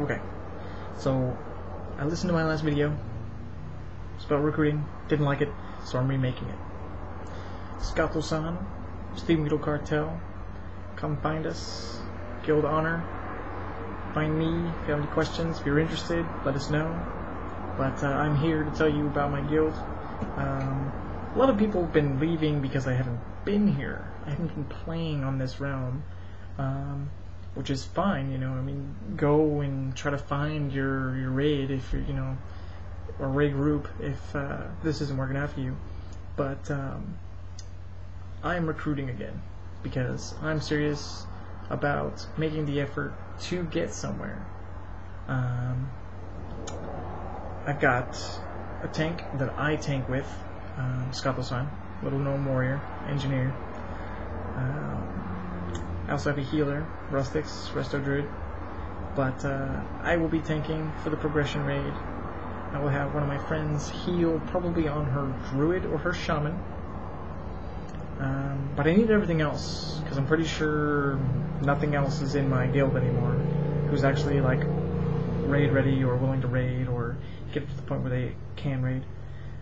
Okay. So, I listened to my last video. It's about recruiting. Didn't like it, so I'm remaking it. Skattosan, Steve Needle Cartel, come find us. Guild Honor. Find me if you have any questions. If you're interested, let us know. But uh, I'm here to tell you about my guild. Um, a lot of people have been leaving because I haven't been here. I haven't been playing on this realm. Um, which is fine, you know. I mean, go and try to find your your raid if you're, you know, or raid group if uh, this isn't working out for you. But um, I'm recruiting again because I'm serious about making the effort to get somewhere. Um, I've got a tank that I tank with, um, Scotland little gnome warrior, engineer. Um, also have a healer, Rustix, Resto Druid. But uh, I will be tanking for the progression raid. I will have one of my friends heal probably on her Druid or her Shaman. Um, but I need everything else, because I'm pretty sure nothing else is in my guild anymore who's actually like raid ready or willing to raid or get to the point where they can raid.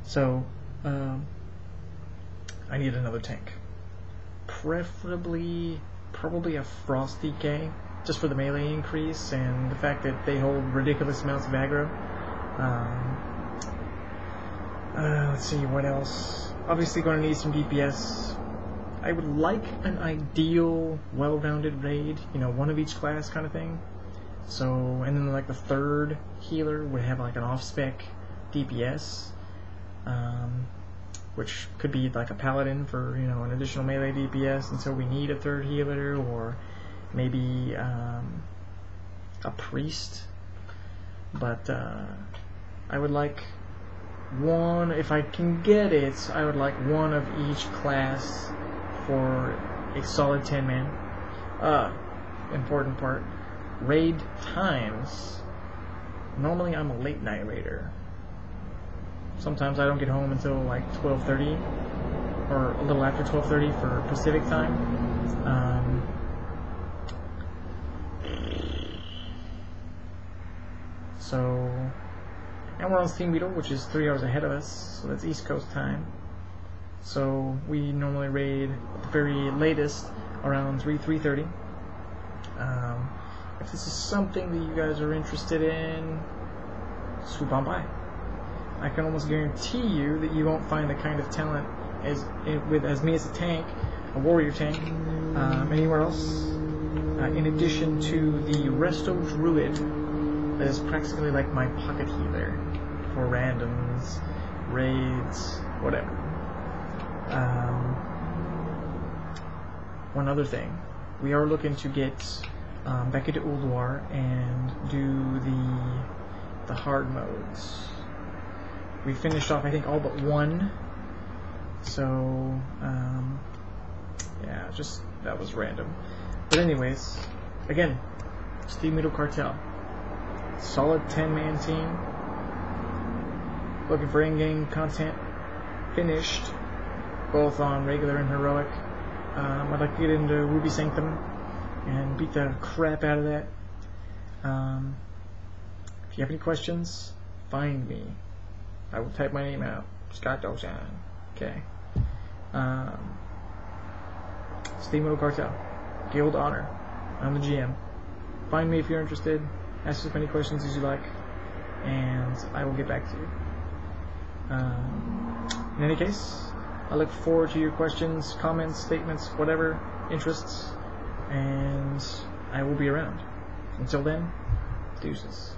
So, um, I need another tank. Preferably probably a Frost DK, just for the melee increase and the fact that they hold ridiculous amounts of aggro. Um, uh, let's see, what else? Obviously going to need some DPS. I would like an ideal, well-rounded raid, you know, one of each class kind of thing. So, and then like the third healer would have like an off-spec DPS. Um, which could be like a paladin for you know an additional melee DPS, and so we need a third healer, or maybe um, a priest. But uh, I would like one, if I can get it, I would like one of each class for a solid 10 man. Uh, important part raid times. Normally, I'm a late night raider. Sometimes I don't get home until like 12:30 or a little after 12:30 for Pacific time. Um, so, and we're on Steamwheedle, which is three hours ahead of us, so that's East Coast time. So we normally raid the very latest around 3 3:30. Um, if this is something that you guys are interested in, swoop on by. I can almost guarantee you that you won't find the kind of talent as with as me as a tank, a warrior tank, um, anywhere else. Uh, in addition to the Resto Druid, that is practically like my pocket healer for randoms, raids, whatever. Um, one other thing, we are looking to get um, back into Ulduar and do the the hard modes we finished off, I think, all but one. So, um, yeah, just that was random. But anyways, again, Steamwheedle Cartel, solid 10-man team. Looking for in-game content, finished, both on regular and heroic. Um, I'd like to get into Ruby Sanctum and beat the crap out of that. Um, if you have any questions, find me. I will type my name out. Skattosan. Okay. Um, Steamwheedle Cartel. Guild Honor. I'm the GM. Find me if you're interested. Ask as many questions as you like. And I will get back to you. Um, in any case, I look forward to your questions, comments, statements, whatever, interests, and I will be around. Until then, deuces.